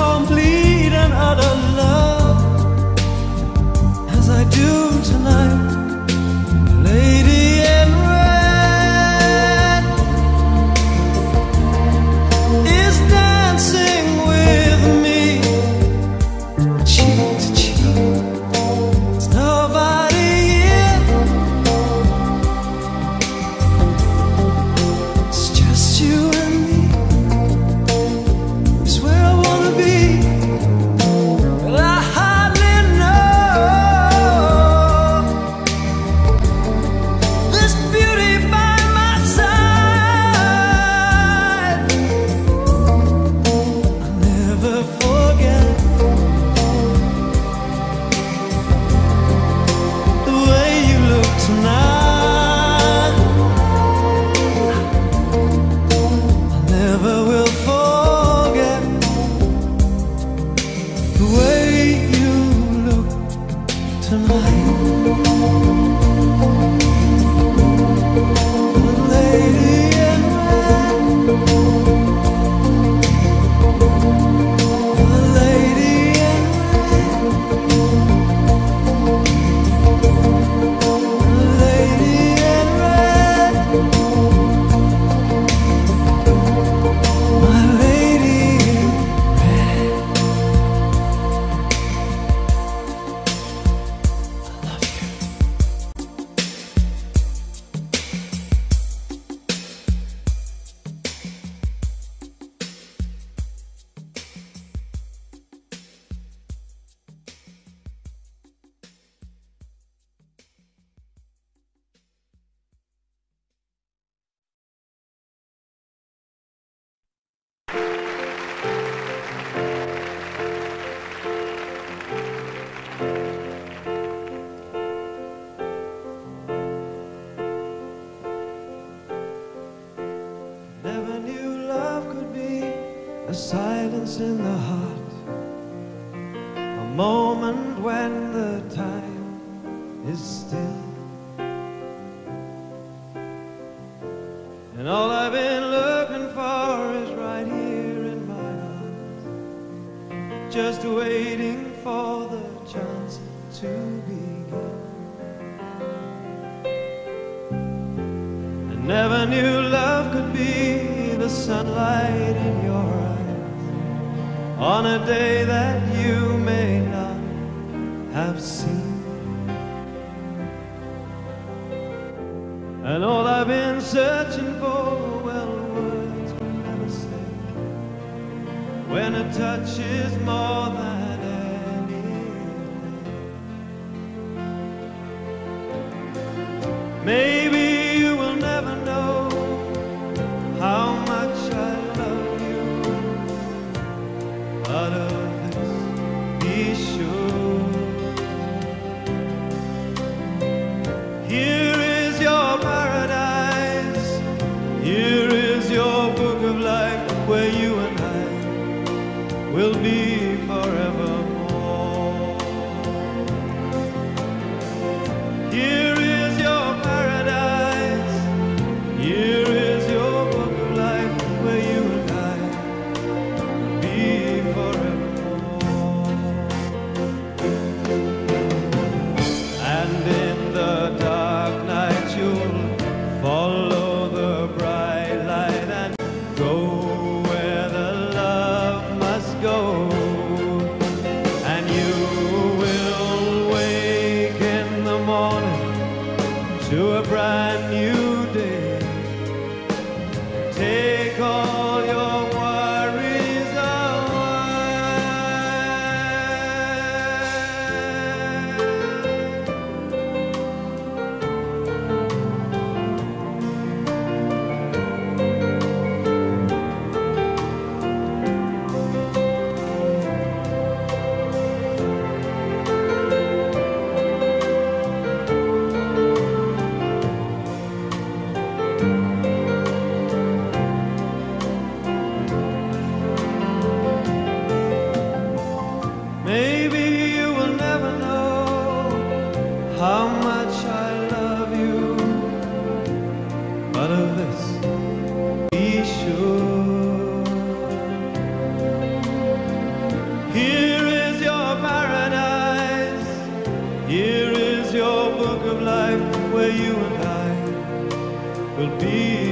feeling will be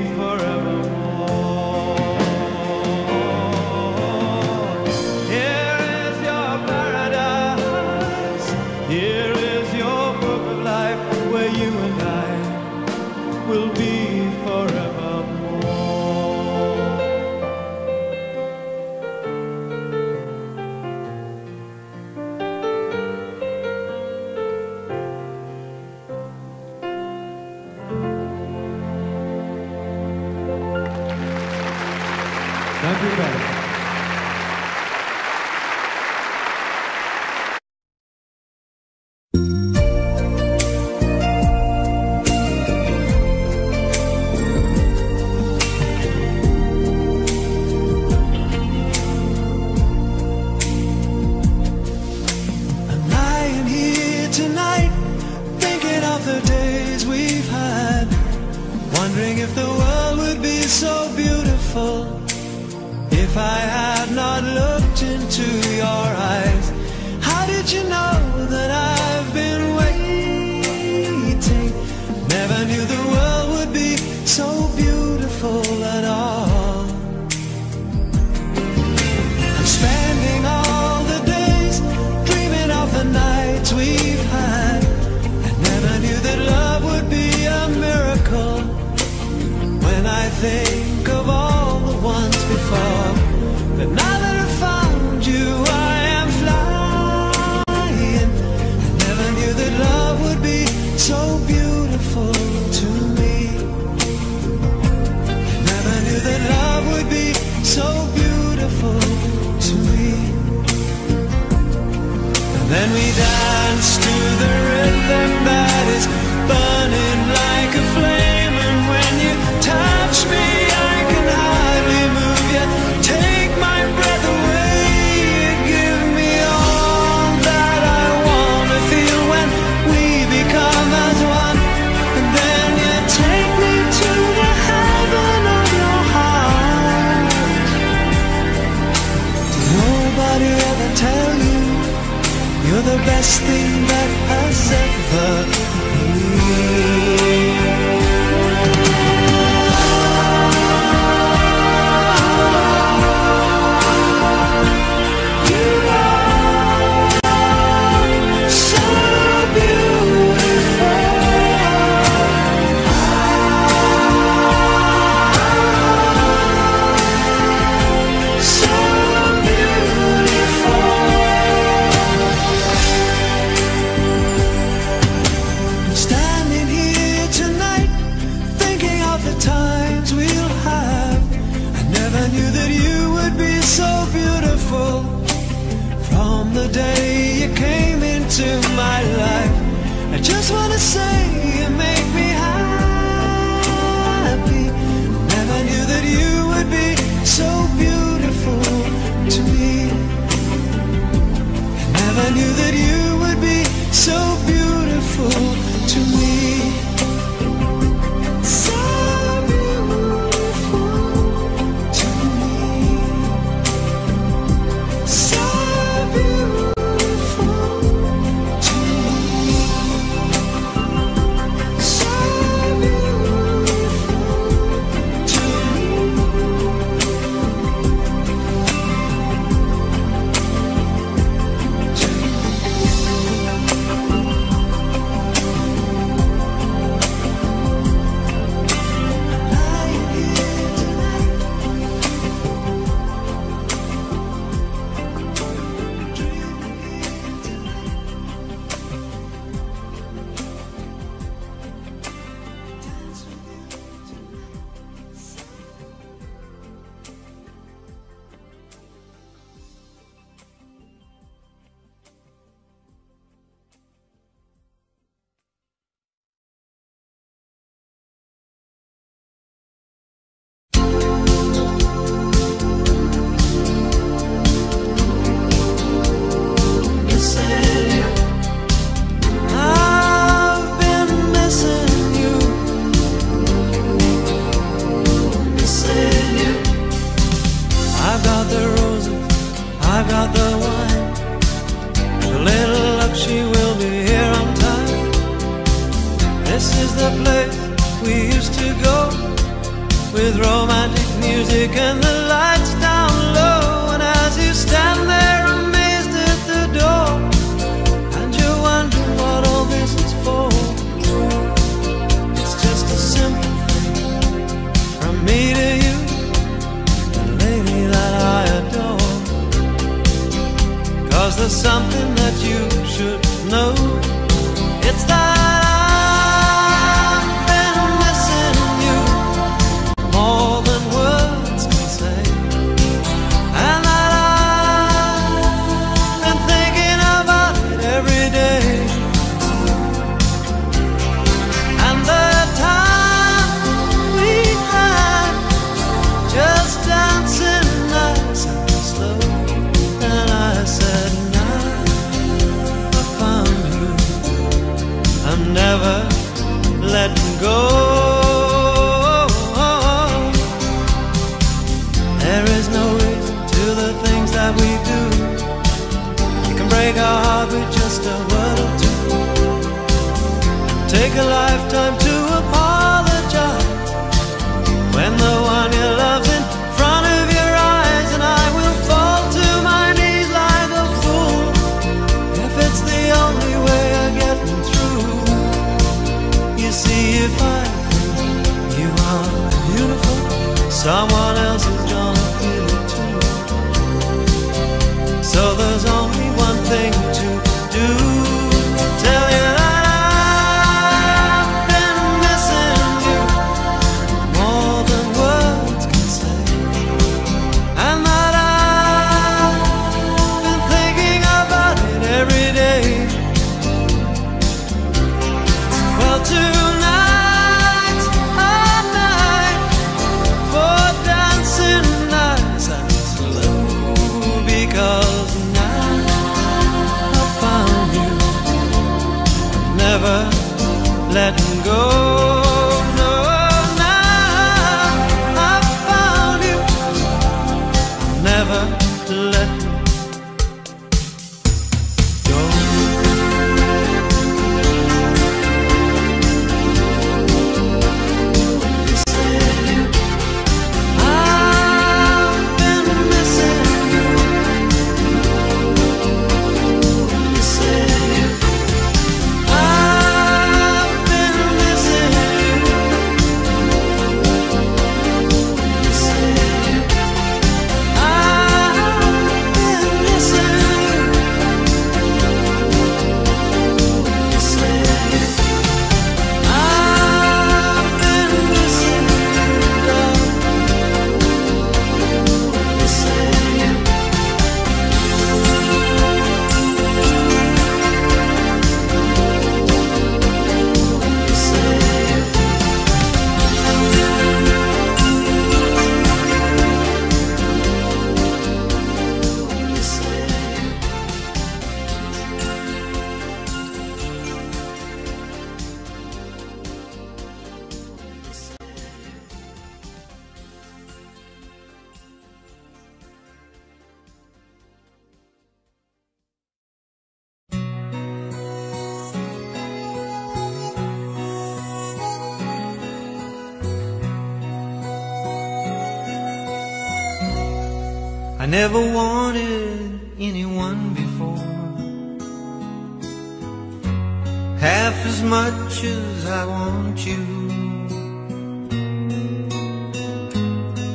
Half as much as I want you.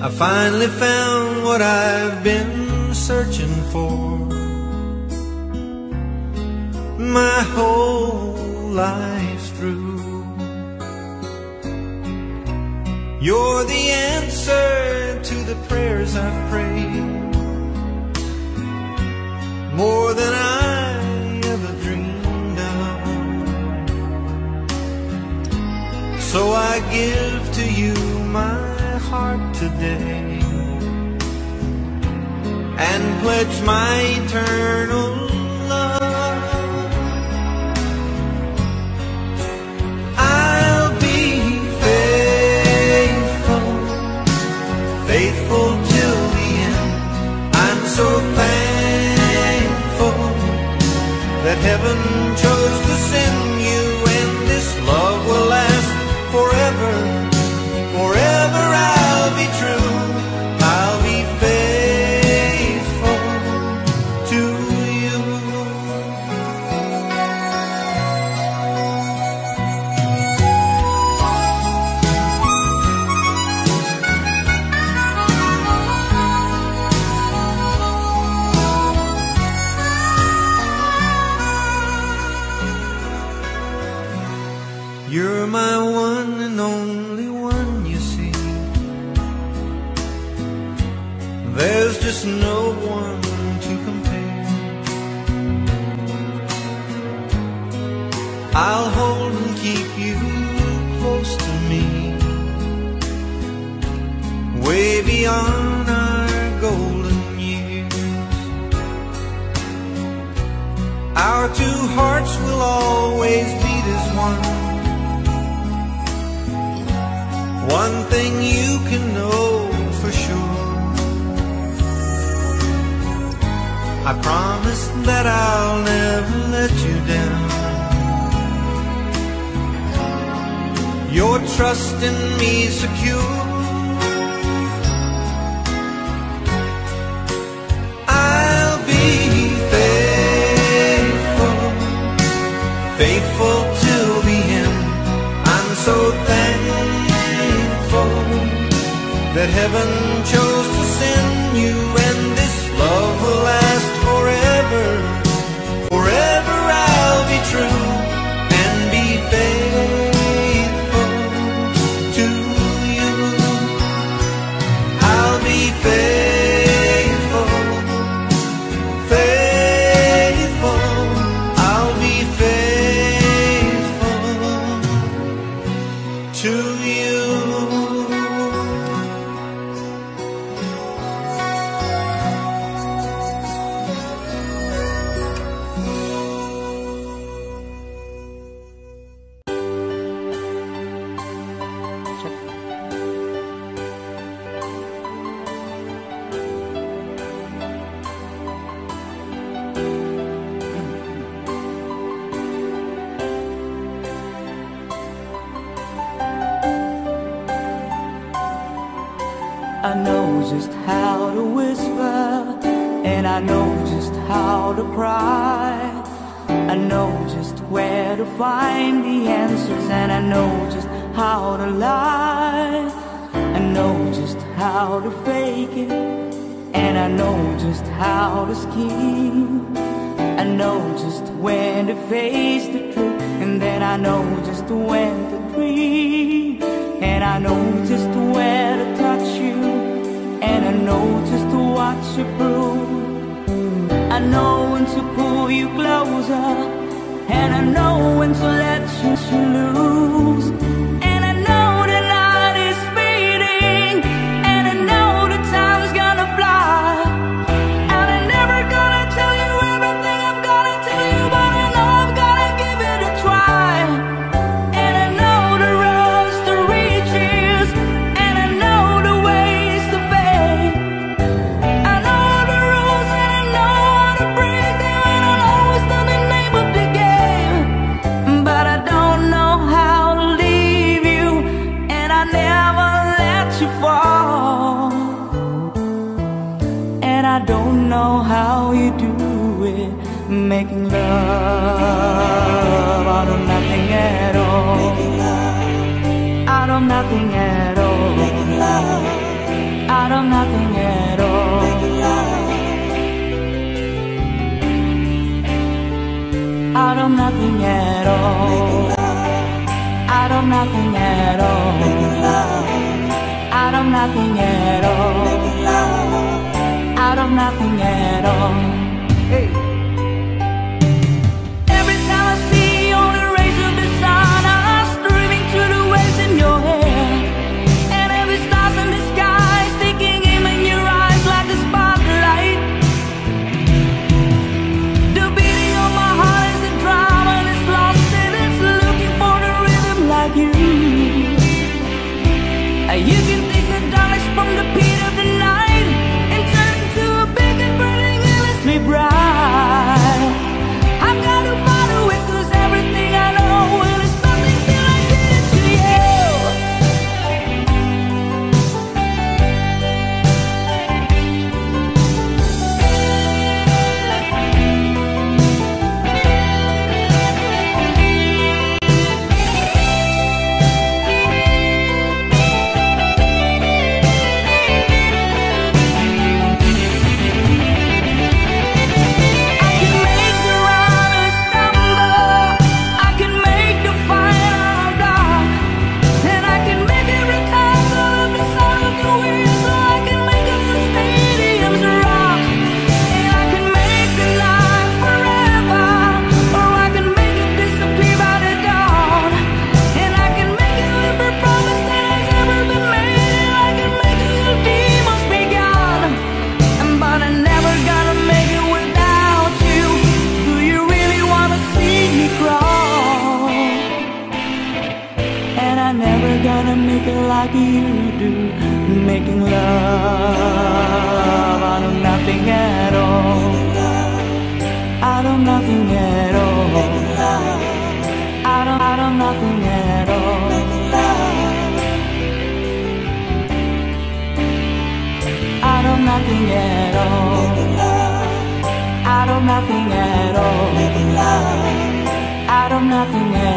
I finally found what I've been searching for. My whole life through. You're the answer to the prayers I've prayed. More than I So I give to you my heart today and pledge my eternal love. Beyond our golden years. Our two hearts will always beat as one. One thing you can know for sure I promise that I'll never let you down Your trust in me secure that heaven chose to send you, I know just how to cry. I know just where to find the answers, and I know just how to lie. I know just how to fake it, and I know just how to scheme. I know just when to face the truth, and then I know just when to dream. And I know just where to touch you, and I know just what you prove. I know when to pull you closer, and I know when to let you lose. nothing else.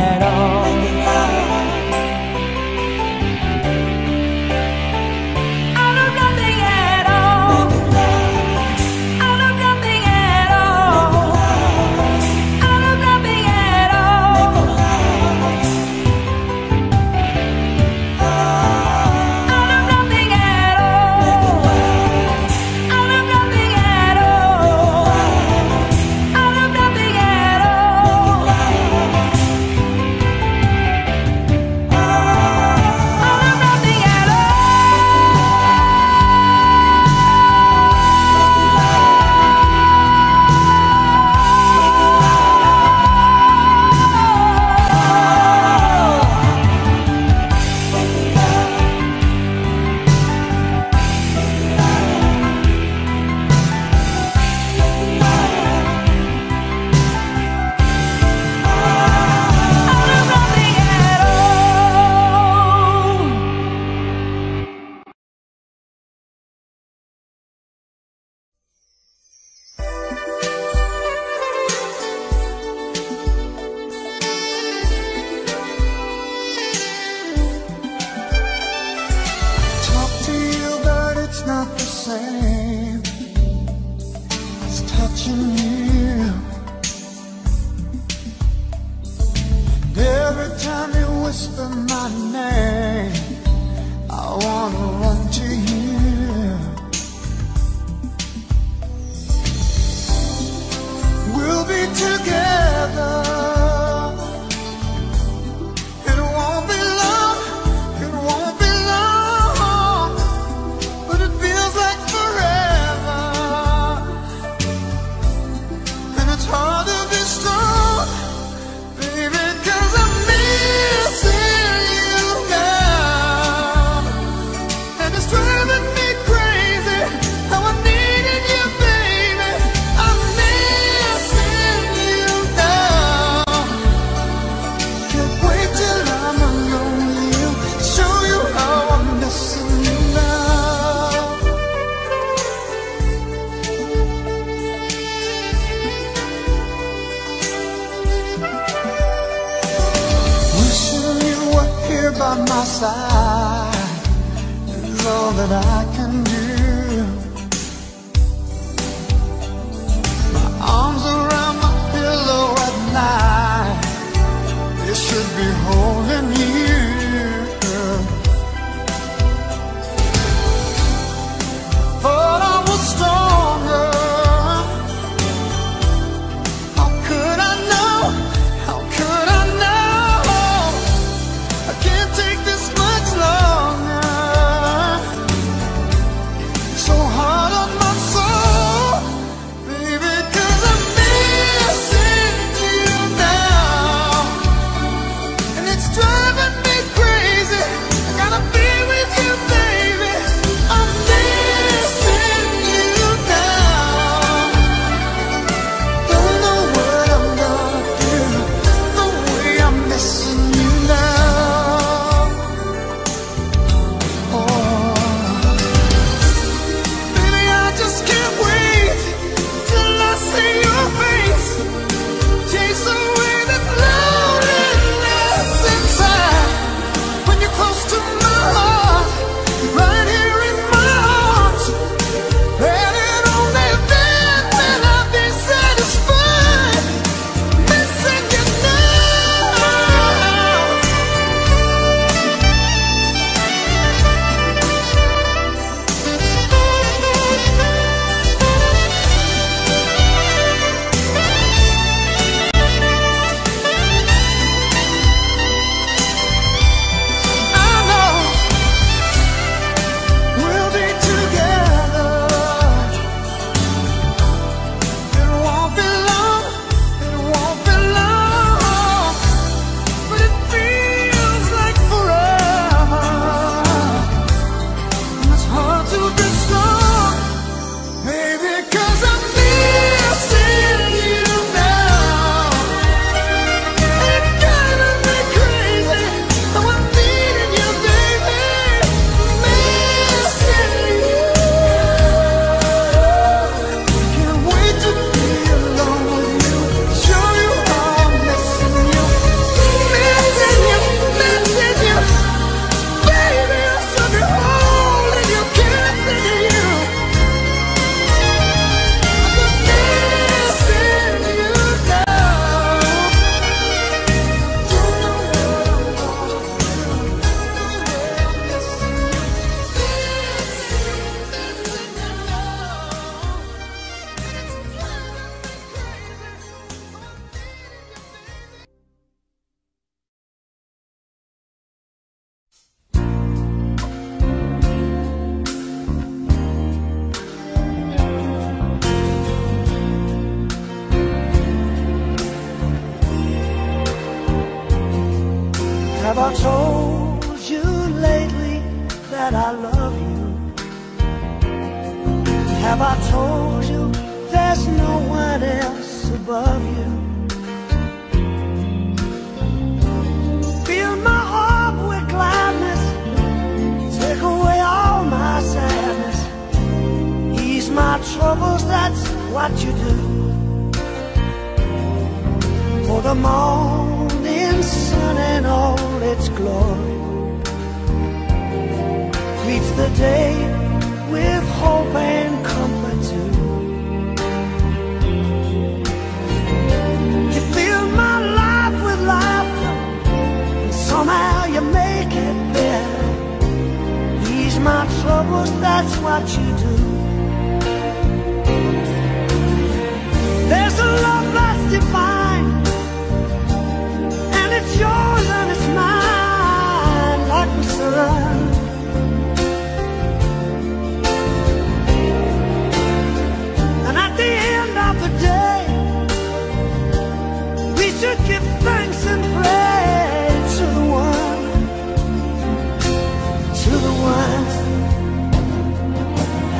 together.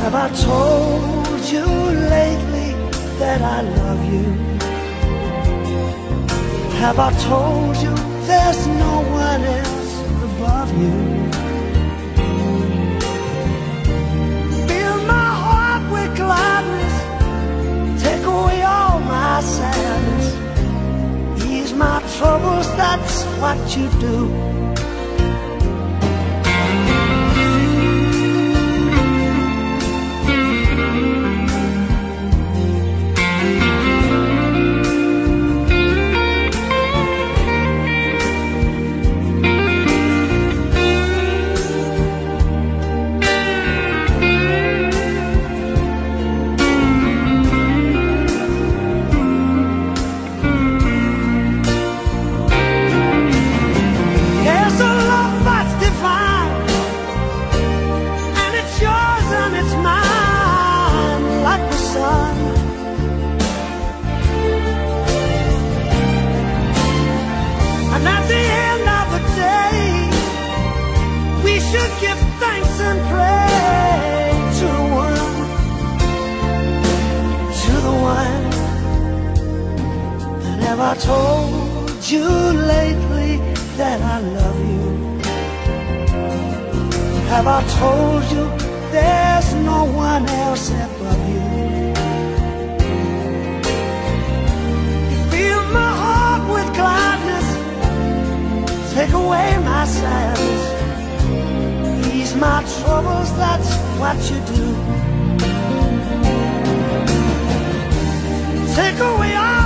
Have I told you lately that I love you? Have I told you there's no one else above you? Fill my heart with gladness, take away all my sadness, ease my troubles, that's what you do. told you lately that I love you? Have I told you there's no one else above you? You fill my heart with gladness, take away my sadness, ease my troubles, that's what you do. Take away all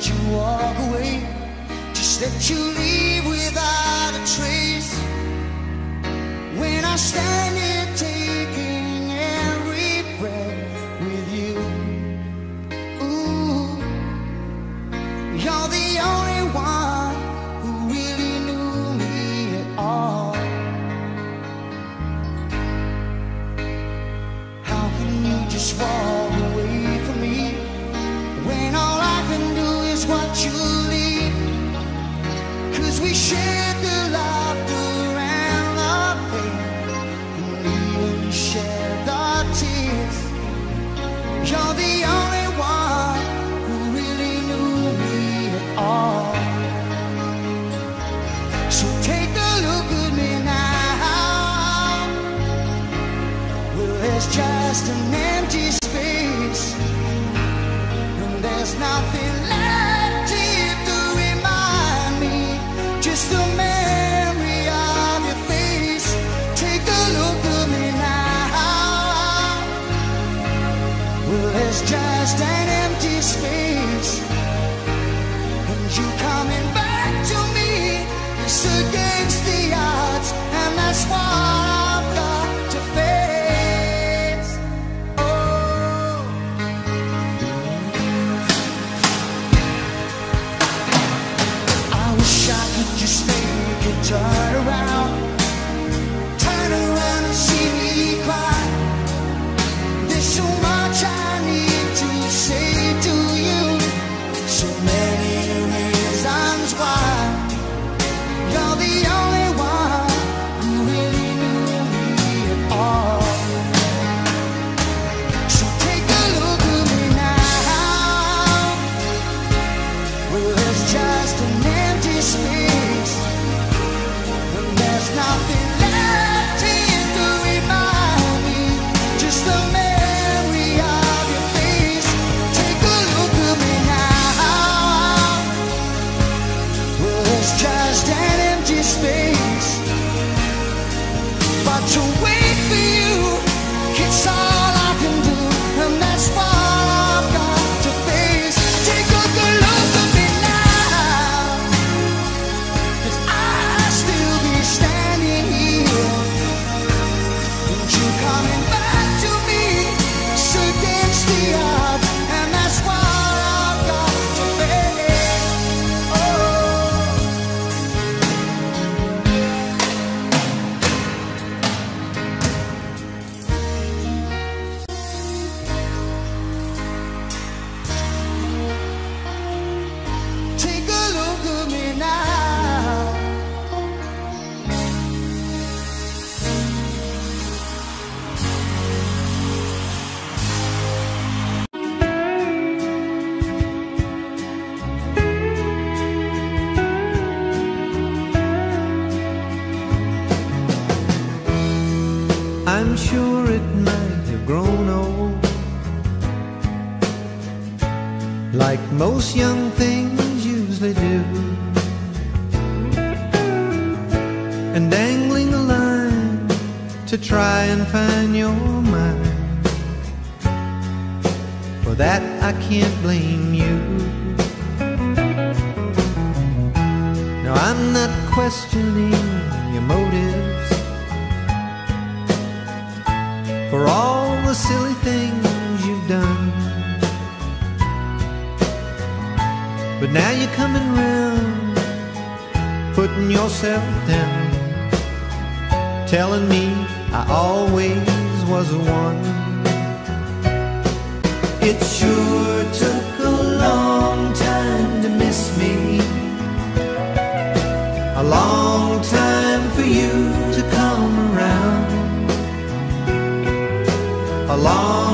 let you walk away, just let you leave without a trace. When I stand here. and you coming back to me. again. most young things usually do. And dangling a line to try and find your mind. For that I can't blame you. Now I'm not questioning your motives for all the silly things you've done. But now you're coming round, putting yourself down, telling me I always was the one. It sure took a long time to miss me. A long time for you to come around. A long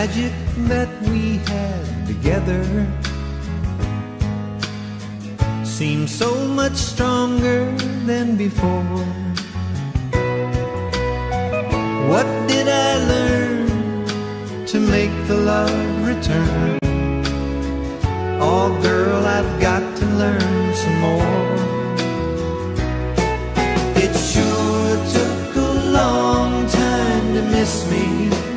magic that we had together seems so much stronger than before. What did I learn to make the love return? Oh, girl, I've got to learn some more. It sure took a long time to miss me.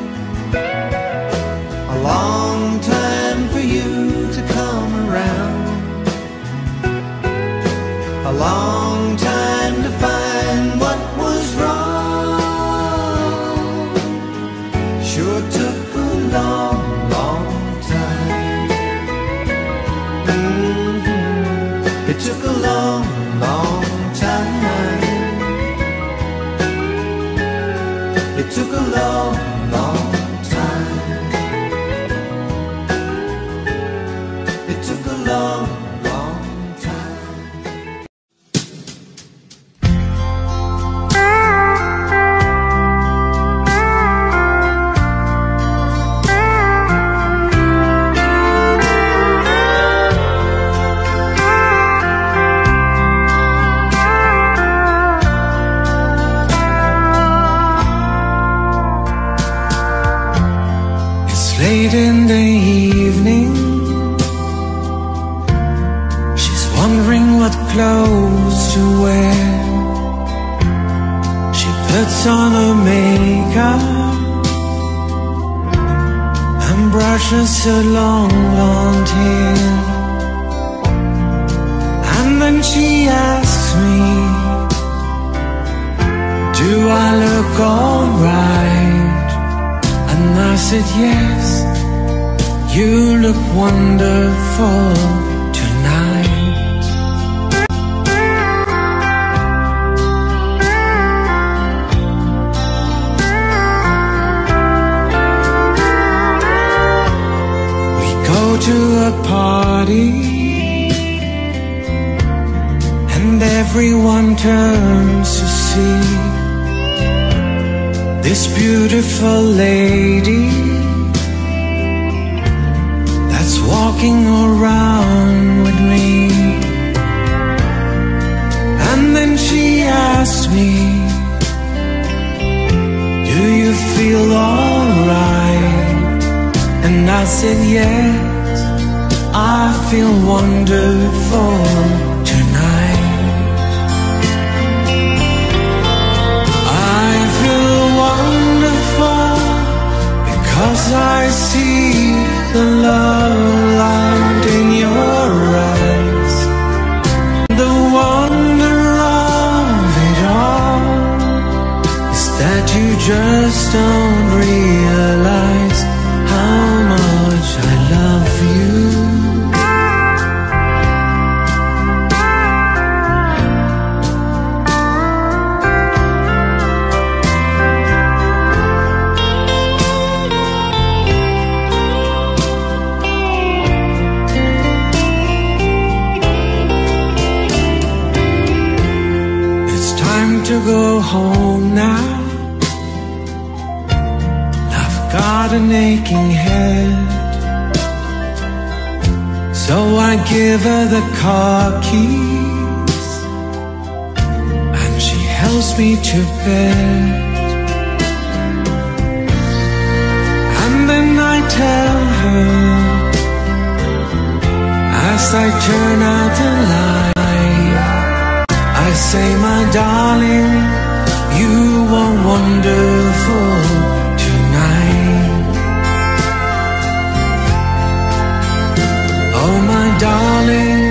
A wonderful tonight. We go to a party, and everyone turns to see this beautiful lady to go home now. I've got an aching head. So I give her the car keys. And she helps me to bed. And then I tell her As I turn out the light say, my darling, you are wonderful tonight. Oh, my darling.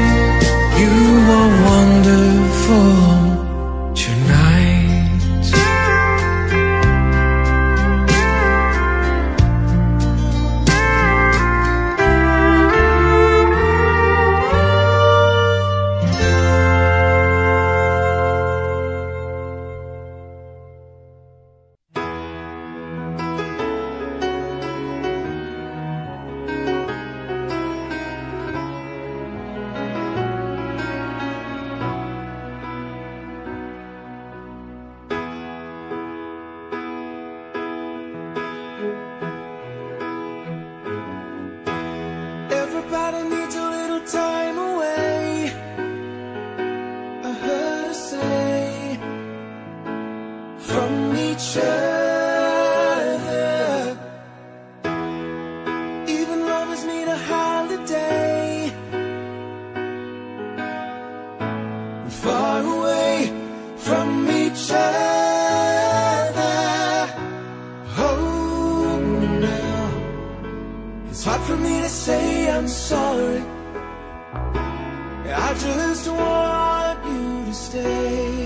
for me to say I'm sorry. I just want you to stay.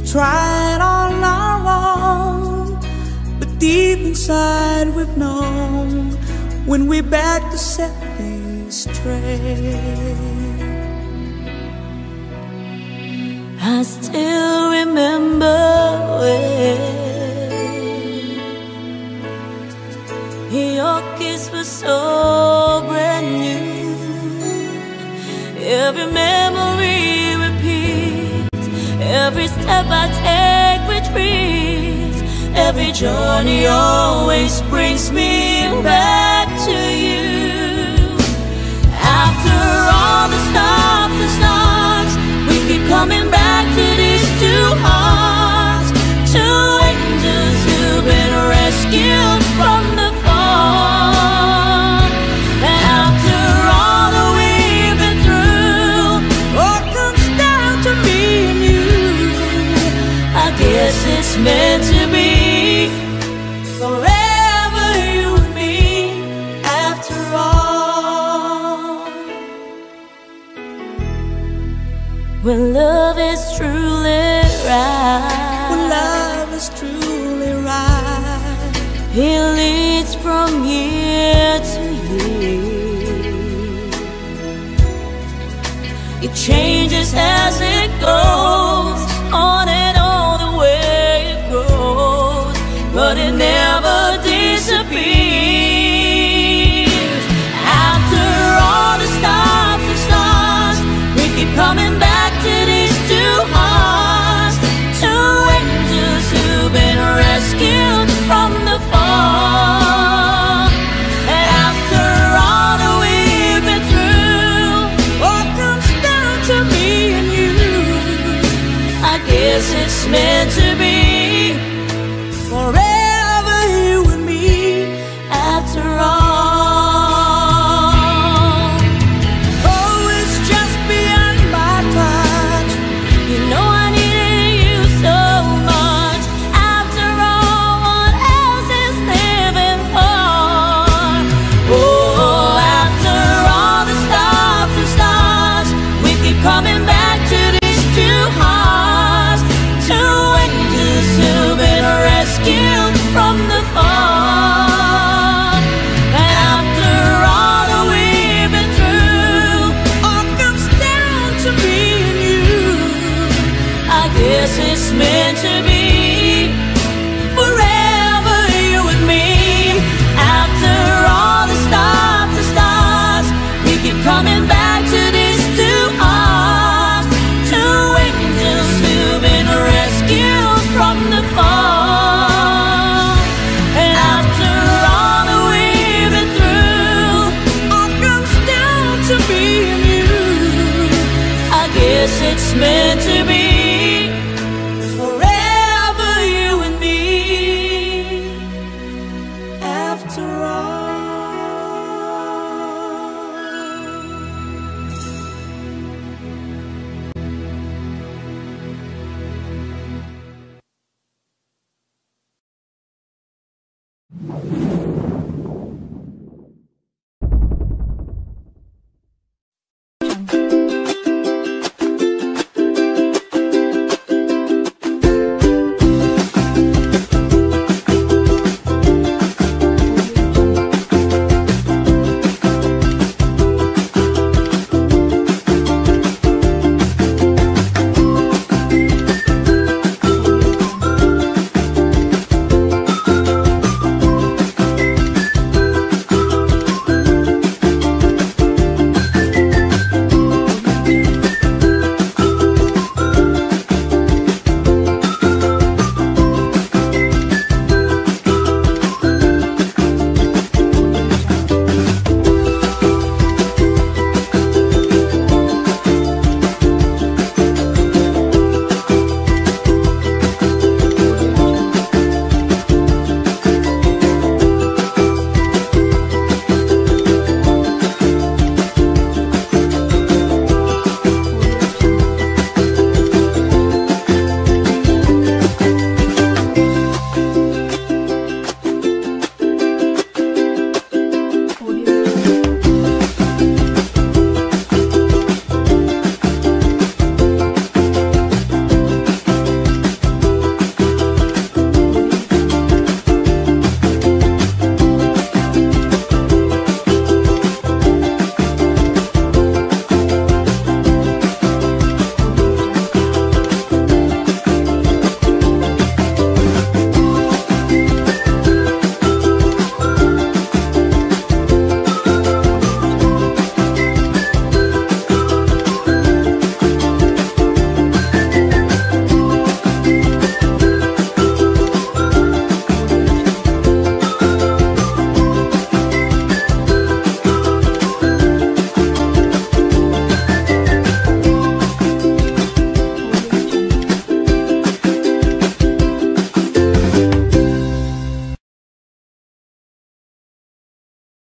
We've tried all our own, but deep inside we've known when we're back to set things straight. I still remember when your kiss was so. take retreat. Every journey always brings me back to you. After all the stops and starts, we keep coming back to these two hearts. Two meant to